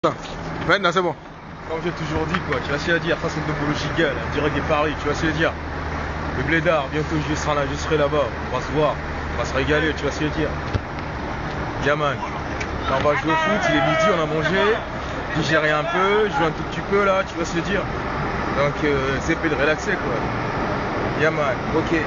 Ben, non, c'est bon. Comme j'ai toujours dit, quoi, tu vas se le dire, ça c'est une topologie gale, hein, direct des paris, tu vas se le dire. Le blédard, bientôt je serai là, je serai là-bas, on va se voir, on va se régaler, tu vas se le dire. Yaman, on va jouer au foot, il est midi, on a mangé, digérer un peu, jouer un tout petit peu là, tu vas se le dire. Donc euh, c'est fait de relaxer quoi. Yaman, ok.